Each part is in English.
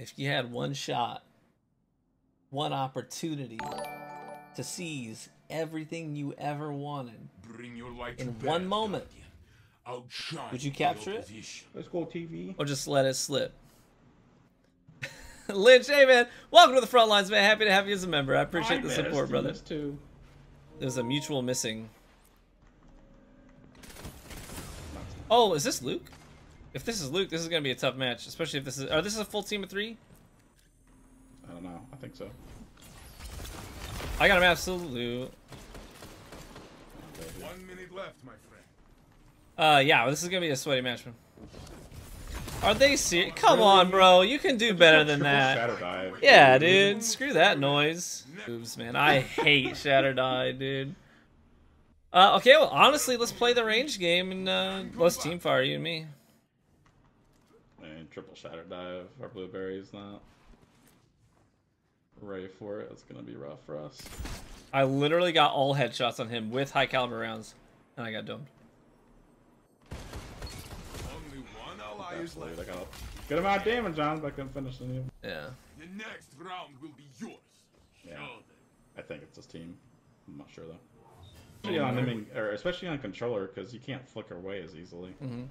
if you had one shot, one opportunity to seize everything you ever wanted Bring your light in to one bear, moment, Would you capture it? Let's go TV. or just let it slip? Lynch, hey man, welcome to the front lines, man. Happy to have you as a member. I appreciate I the support, brother. too. There's a mutual missing. Oh, is this Luke? If this is Luke, this is gonna be a tough match, especially if this is. Are this is a full team of three? I don't know. I think so. I got him absolute. One minute left, my friend. Uh, yeah, this is gonna be a sweaty match, man. Are they serious? Come on, bro. You can do better than that. Dive. Yeah, dude. Screw that noise. Moves, man. I hate Shatter Dive, dude. Uh, okay, well, honestly, let's play the range game and uh, let's team fire you and me. And triple shatter dive. Our blueberry's not ready for it. It's gonna be rough for us. I literally got all headshots on him with high caliber rounds, and I got domed. Only one ally is Absolutely. left. I got a good amount of damage on, but I couldn't finish any. Yeah. The next round will be yours. Yeah. I think it's this team. I'm not sure though. Especially on aiming, or especially on controller, because you can't flicker away as easily. hmm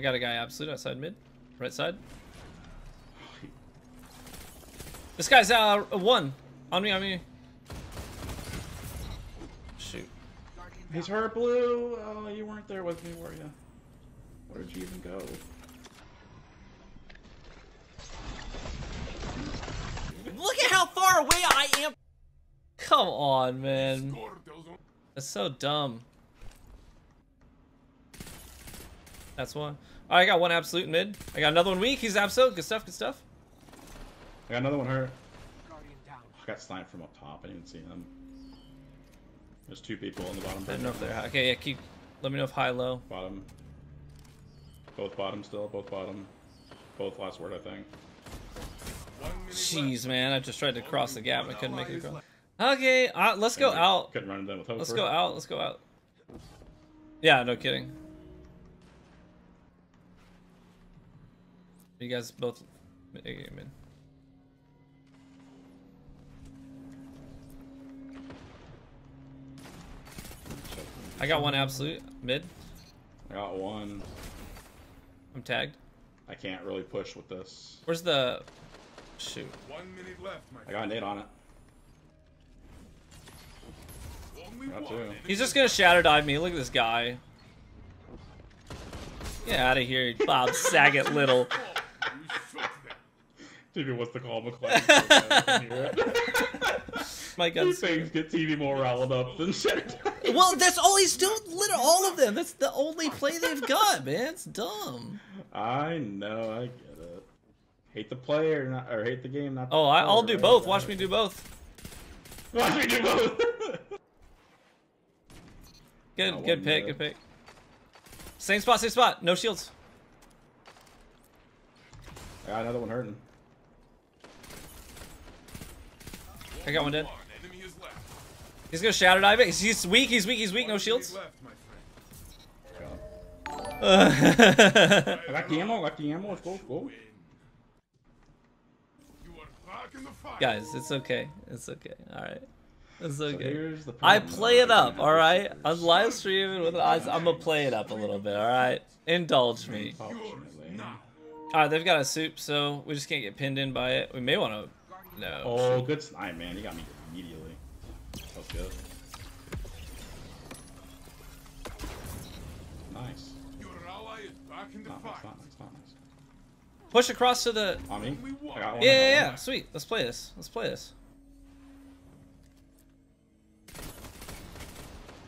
I got a guy absolute outside mid, right side. This guy's uh one on me on me. Shoot. He's hurt, blue. Oh, you weren't there with me, were you? Where did you even go? Look at how far away I am. Come on, man. Score tells them. That's so dumb. That's one. Oh, I got one absolute mid. I got another one weak. He's absolute. Good stuff. Good stuff. I got another one hurt. I got sniped from up top. I didn't even see him. There's two people on the bottom. I don't know if they're high. Okay, yeah. Keep. Let me know if high, low. Bottom. Both bottom still. Both bottom. Both last word, I think. One Jeez, man. I just tried to cross the gap. I couldn't make it Allies across. Okay, uh, let's go out. Couldn't run it in with Hofer. Let's go out. Let's go out. Yeah, no kidding. You guys both mid. mid. I got one absolute mid. I got one. I'm tagged. I can't really push with this. Where's the shoot? One minute left, my I got an eight on it. Got two. He's just gonna shatter dive me. Look at this guy. Get out of here, Bob Saget Little. TV wants to call McClellan. My These gun's. things get TV more riled up than shit. Well, that's all he's doing. Literally, all of them. That's the only play they've got, man. It's dumb. I know, I get it. Hate the player, not, or hate the game, not. the Oh, I, I'll do right? both. Watch me do both. Watch me do both. Good, good pick, good pick. Same spot, same spot. No shields. I got another one hurting. I got one dead. One enemy is left. He's gonna shatter dive it. He's, he's weak. He's weak. He's weak. No shields. left, my friend. I got the ammo. I got the ammo. Let's go. Let's go. Win. You are back in. Guys, it's okay. It's okay. All right. It's okay. here's the I play it up, all right. I'm live streaming with eyes. I'm gonna play it up a little bit, all right. Indulge me. Yours Unfortunately. All right, they've got a soup, so we just can't get pinned in by it. We may want to. No. Oh, good snipe, man. You got me immediately. That was good. Nice. Your ally is back in the Not nice, fight. not nice, not nice. Push across to the. On me. I got one. Yeah, I yeah, got yeah. one. Sweet. Let's play this. Let's play this.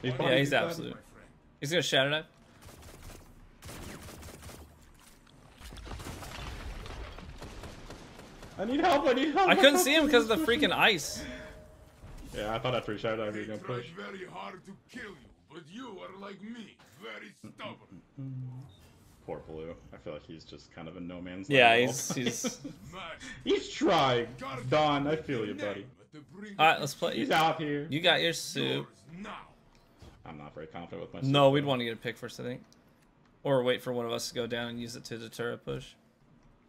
He's Yeah, he's dead. absolute. He's gonna shatter dive. I need help. I need help. I couldn't see him because of the freaking ice. Yeah, I thought after he shot out, he They was gonna tried push. very hard to kill you, but you are like me, very stubborn. Poor Blue. I feel like he's just kind of a no man's Yeah, land. he's he's. He's trying. Don, I feel you, buddy. All right, let's play. He's out here. You got your soup. yours. I'm not very confident with my. No, we'd though. want to get a pick first, I think. Or wait for one of us to go down and use it to deter a push.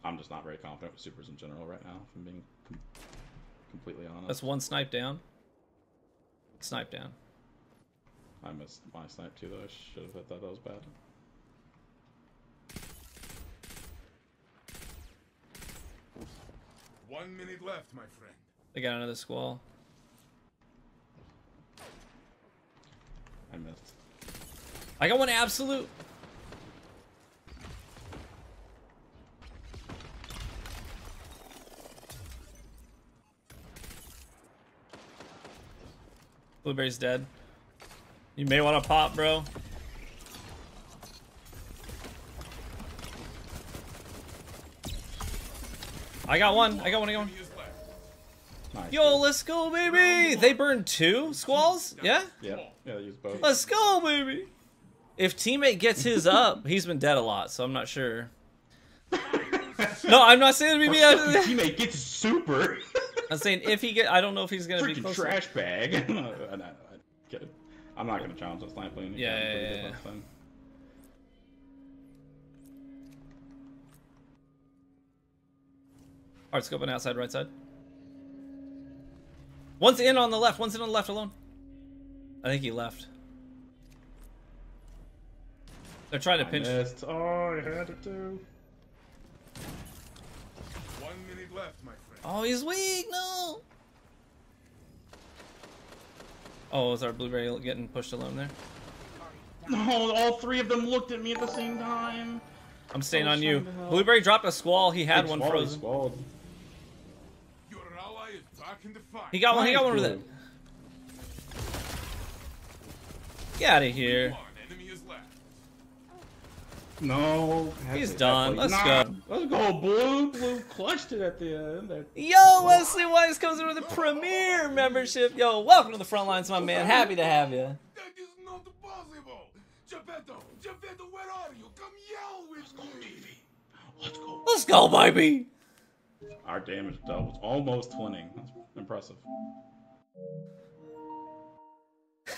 I'm just not very confident with supers in general right now, if I'm being com completely honest. That's one snipe down. Snipe down. I missed my snipe too, though. I should have hit that. That was bad. One minute left, my friend. They got another squall. I missed. I got one absolute. Blueberry's dead. You may want to pop, bro. I got one. I got one. I got one. Enemy is left. Nice. Yo, let's go, baby. They burned two squalls. Yeah. Yep. Yeah, use both. Let's go, baby. If teammate gets his up, he's been dead a lot, so I'm not sure. No, I'm not saying to be me. I'm teammate gets super. I'm saying if he get, I don't know if he's gonna be Freaking close. trash bag. I, I, I get it. I'm not gonna challenge that snipe lane. Yeah, again. yeah, Pretty good yeah, last time. Hard scoping outside, right side. One's in on the left. One's in on the left alone. I think he left. They're trying to I pinch. missed. Oh, I had it too. One minute left, my friend. Oh, he's weak. No. Oh, is our blueberry getting pushed alone there? No, all three of them looked at me at the same time. I'm staying on you. trying to help. Blueberry dropped a squall. He had one squall, big frozen. squall. Your ally is back in the fight. He got one. He got one with Nice, it. Get out of here. One enemy is left. No. He's done. Let's like- go. Nah, Let's go, blue. Blue clutched it at the end. There. Yo, Wesley Wise comes in with a premier membership. Yo, welcome to the front lines, my man. Happy to have you. That is not possible. Geppetto, Geppetto, where are you? Come yell with me. Let's go. Let's go, baby. Our damage doubles, almost twinning. That's impressive.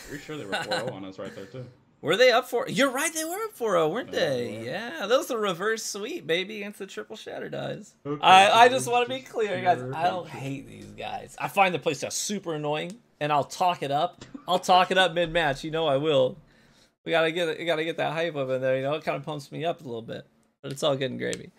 Pretty sure they were 4 on us right there too. Were they up for? You're right. They were up for a, weren't they? they were. Yeah, that was the reverse sweep, baby, against the triple shatter dives. Okay, I, I just want to be clear, guys. I don't hate these guys. I find the playstyle super annoying, and I'll talk it up. I'll talk it up mid match. You know I will. We gotta get it. We gotta get that hype up in there. You know, it kind of pumps me up a little bit, but it's all good and gravy.